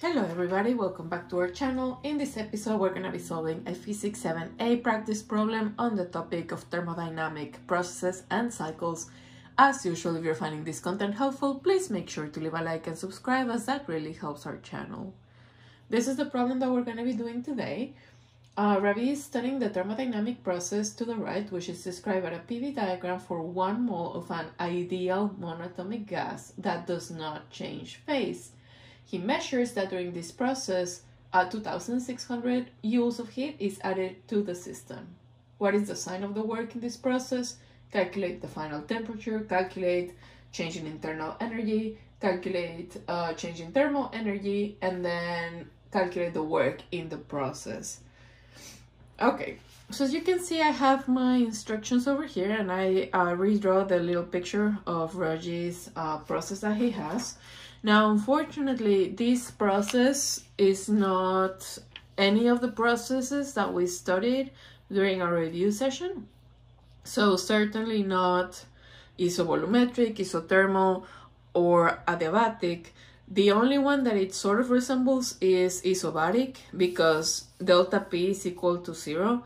Hello everybody, welcome back to our channel. In this episode we're going to be solving a Physics 7a practice problem on the topic of thermodynamic processes and cycles. As usual, if you're finding this content helpful, please make sure to leave a like and subscribe as that really helps our channel. This is the problem that we're going to be doing today. Uh, Ravi is studying the thermodynamic process to the right, which is described at a PV diagram for one mole of an ideal monatomic gas that does not change phase. He measures that during this process, uh, 2600 joules of heat is added to the system. What is the sign of the work in this process? Calculate the final temperature, calculate change in internal energy, calculate uh, change in thermal energy, and then calculate the work in the process. Okay, so as you can see, I have my instructions over here and I uh, redraw the little picture of Raji's uh, process that he has. Now, unfortunately, this process is not any of the processes that we studied during our review session. So certainly not isovolumetric, isothermal, or adiabatic. The only one that it sort of resembles is isobaric because delta P is equal to zero.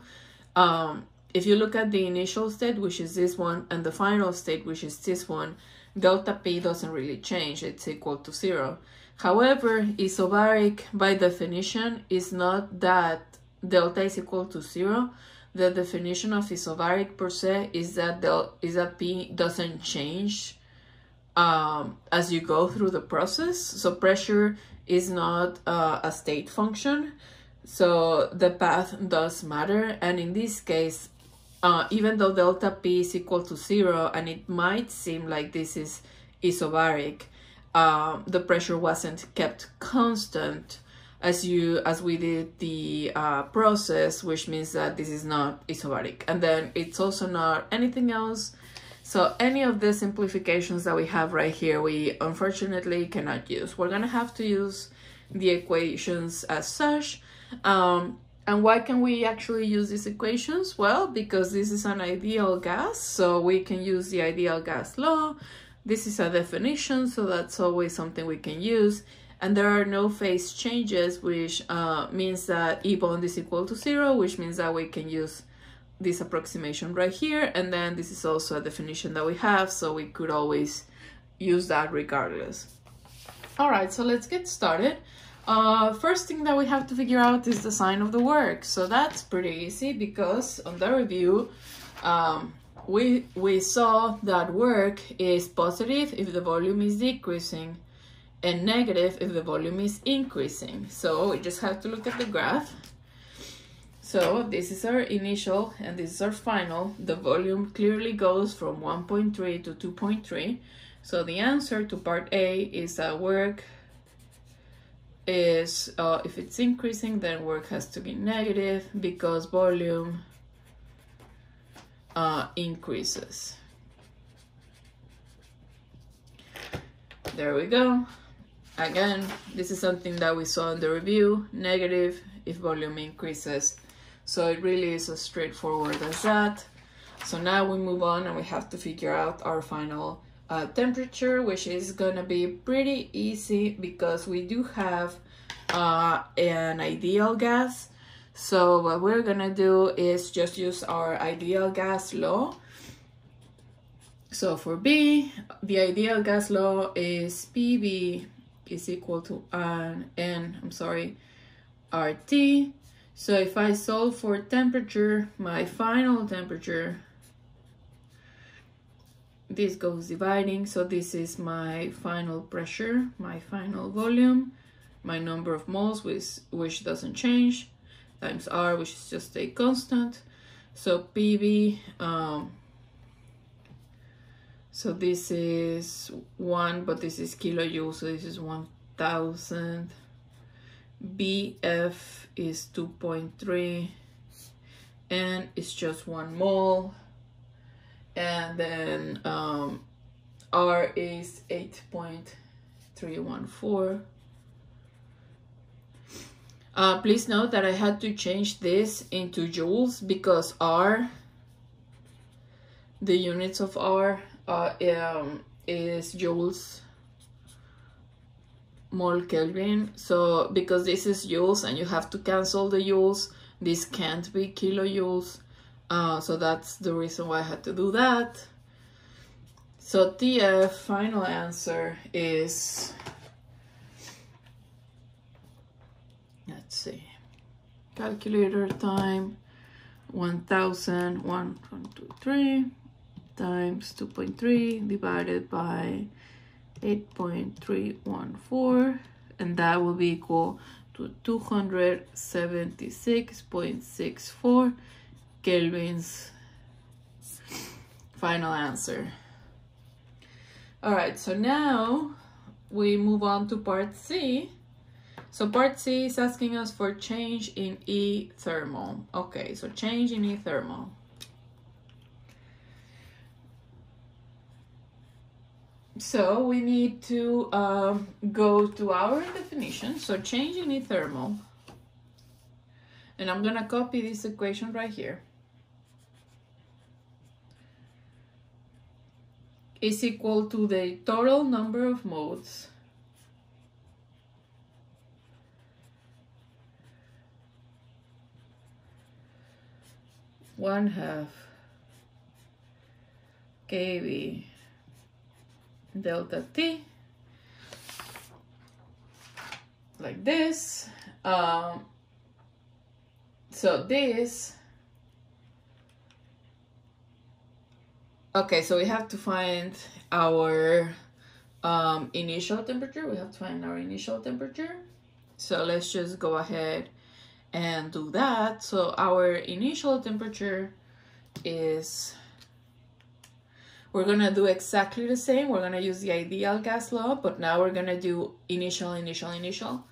Um, if you look at the initial state, which is this one, and the final state, which is this one, delta P doesn't really change, it's equal to zero. However, isobaric by definition is not that delta is equal to zero. The definition of isobaric per se is that del is that P doesn't change um, as you go through the process. So pressure is not uh, a state function. So the path does matter. And in this case, uh, even though delta P is equal to zero, and it might seem like this is isobaric, uh, the pressure wasn't kept constant as you as we did the uh, process, which means that this is not isobaric. And then it's also not anything else. So any of the simplifications that we have right here, we unfortunately cannot use. We're gonna have to use the equations as such. Um, and why can we actually use these equations? Well, because this is an ideal gas, so we can use the ideal gas law. This is a definition, so that's always something we can use. And there are no phase changes, which uh, means that E bond is equal to zero, which means that we can use this approximation right here. And then this is also a definition that we have, so we could always use that regardless. All right, so let's get started. Uh, first thing that we have to figure out is the sign of the work. So that's pretty easy because on the review, um, we, we saw that work is positive if the volume is decreasing and negative if the volume is increasing. So we just have to look at the graph. So this is our initial and this is our final. The volume clearly goes from 1.3 to 2.3. So the answer to part A is that work is uh, if it's increasing then work has to be negative because volume uh, increases. There we go. Again, this is something that we saw in the review, negative if volume increases. So it really is as straightforward as that. So now we move on and we have to figure out our final uh, temperature, which is gonna be pretty easy because we do have uh, an ideal gas. So what we're gonna do is just use our ideal gas law. So for B, the ideal gas law is PV is equal to N, N I'm sorry, RT. So if I solve for temperature, my final temperature this goes dividing so this is my final pressure my final volume my number of moles which which doesn't change times r which is just a constant. So pv um, so this is one but this is kilojoules so this is 1000 bf is 2.3 and it's just one mole and then um, R is 8.314. Uh, please note that I had to change this into joules because R, the units of R uh, um, is joules mole Kelvin. So because this is joules and you have to cancel the joules, this can't be kilojoules. Uh, so that's the reason why I had to do that. So the final answer is, let's see, calculator time, 1000, 1, 2, 3, times 2.3 divided by 8.314 and that will be equal to 276.64 kelvins final answer. All right so now we move on to part c. So part c is asking us for change in e thermal okay so change in e thermal So we need to um, go to our definition. So change in E thermal, and I'm gonna copy this equation right here, is equal to the total number of modes. One half kB delta t like this. Um, so this okay so we have to find our um, initial temperature we have to find our initial temperature so let's just go ahead and do that so our initial temperature is we're gonna do exactly the same. We're gonna use the ideal gas law, but now we're gonna do initial, initial, initial.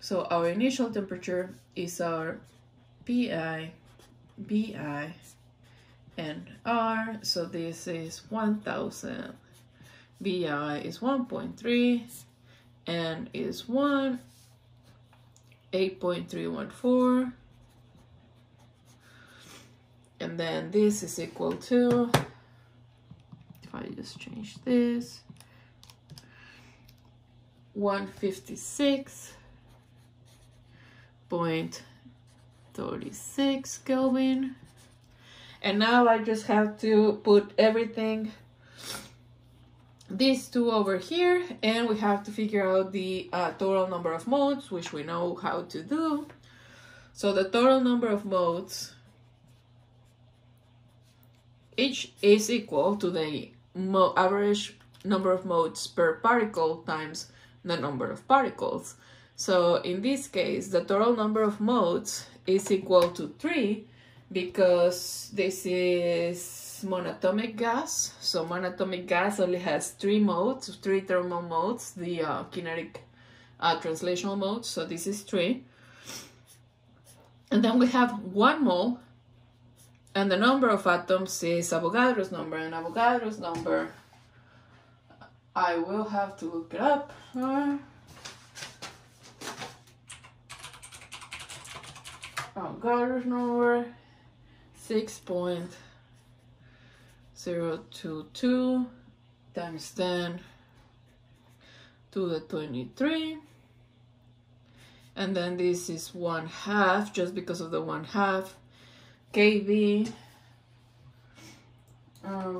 So our initial temperature is our PI, BI, and R. So this is 1000. BI is 1.3 and is 1, 8.314. And then this is equal to if I just change this 156.36 Kelvin and now I just have to put everything these two over here and we have to figure out the uh, total number of modes which we know how to do so the total number of modes each is equal to the average number of modes per particle times the number of particles. So in this case, the total number of modes is equal to 3 because this is monatomic gas. So monatomic gas only has three modes, three thermal modes, the uh, kinetic uh, translational modes. So this is 3. And then we have one mole and the number of atoms is Avogadro's number, and Avogadro's number, I will have to look it up. Avogadro's number, 6.022 times 10 to the 23 and then this is one half just because of the one half KB, uh.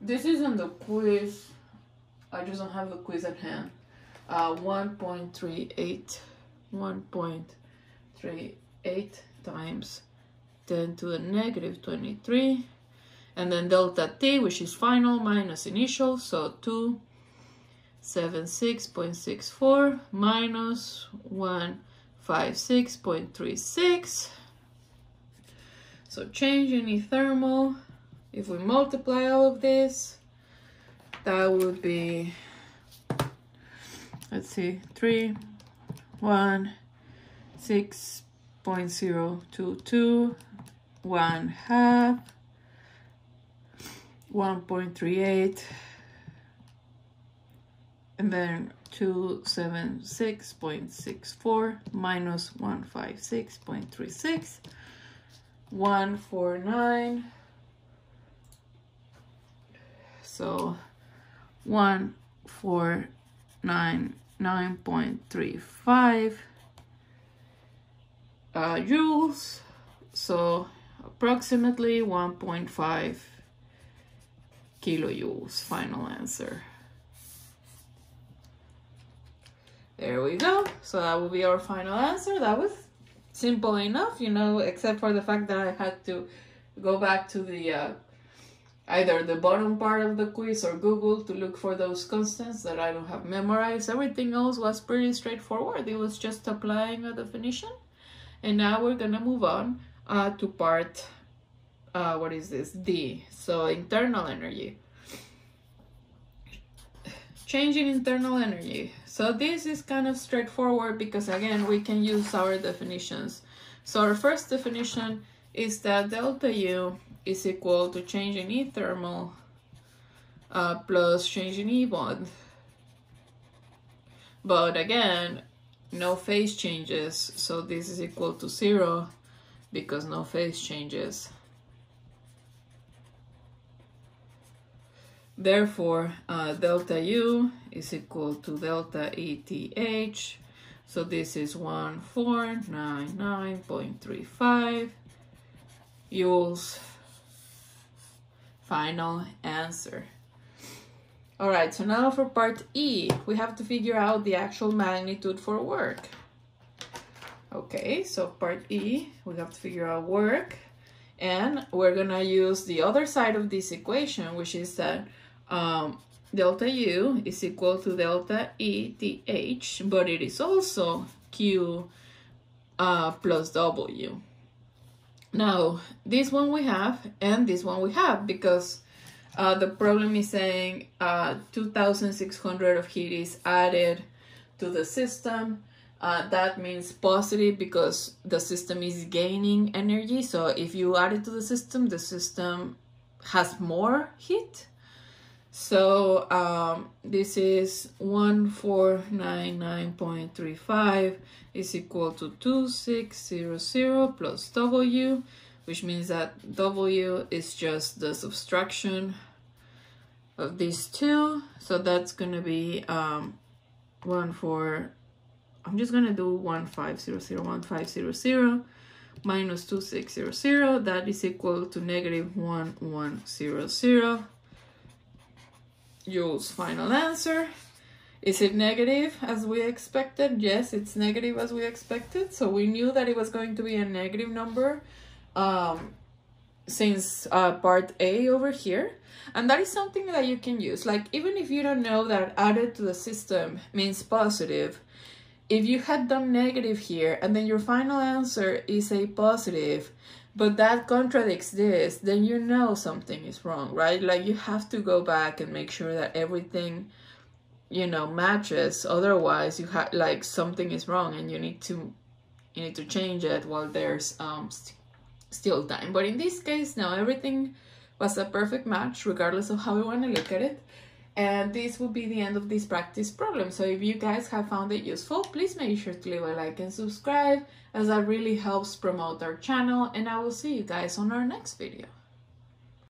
This isn't the quiz. I just don't have the quiz at hand. Uh, 1.38, 1.38 times 10 to the negative 23. And then delta t, which is final minus initial, so 276.64 minus 1 56.36. So change in thermal, if we multiply all of this, that would be, let's see, 3, 1, 6.022, 1 half, 1.38, and then 276.64 minus 156.36 149 so 1499.35 uh, joules so approximately 1.5 kilojoules final answer. There we go. So that will be our final answer. That was simple enough you know except for the fact that i had to go back to the uh, either the bottom part of the quiz or google to look for those constants that i don't have memorized. Everything else was pretty straightforward. It was just applying a definition and now we're gonna move on uh, to part uh, what is this? D. So internal energy. Changing internal energy. So this is kind of straightforward because again we can use our definitions. So our first definition is that delta u is equal to change in E thermal uh, plus change in E bond. But again no phase changes so this is equal to zero because no phase changes Therefore, uh, delta U is equal to delta ETH. So this is 1499.35 joules. Final answer. All right, so now for part E, we have to figure out the actual magnitude for work. Okay, so part E, we have to figure out work. And we're gonna use the other side of this equation, which is that um, delta U is equal to delta E ETH, but it is also Q uh, plus W. Now, this one we have and this one we have because uh, the problem is saying uh, 2,600 of heat is added to the system. Uh, that means positive because the system is gaining energy. So if you add it to the system, the system has more heat. So um, this is 1499.35 is equal to 2600 plus W, which means that W is just the subtraction of these two. So that's going to be um, 1 4, I'm just going to do 1500, 1500 minus 2600. That is equal to negative 1100 joules final answer. Is it negative as we expected? Yes, it's negative as we expected. So we knew that it was going to be a negative number um, since uh, part A over here. And that is something that you can use. Like even if you don't know that added to the system means positive, if you had done negative here and then your final answer is a positive, but that contradicts this, then you know something is wrong, right? Like you have to go back and make sure that everything, you know, matches. Otherwise, you have like something is wrong and you need to you need to change it while there's um st still time. But in this case, now everything was a perfect match, regardless of how we want to look at it. And this will be the end of this practice problem. So if you guys have found it useful, please make sure to leave a like and subscribe as that really helps promote our channel. And I will see you guys on our next video.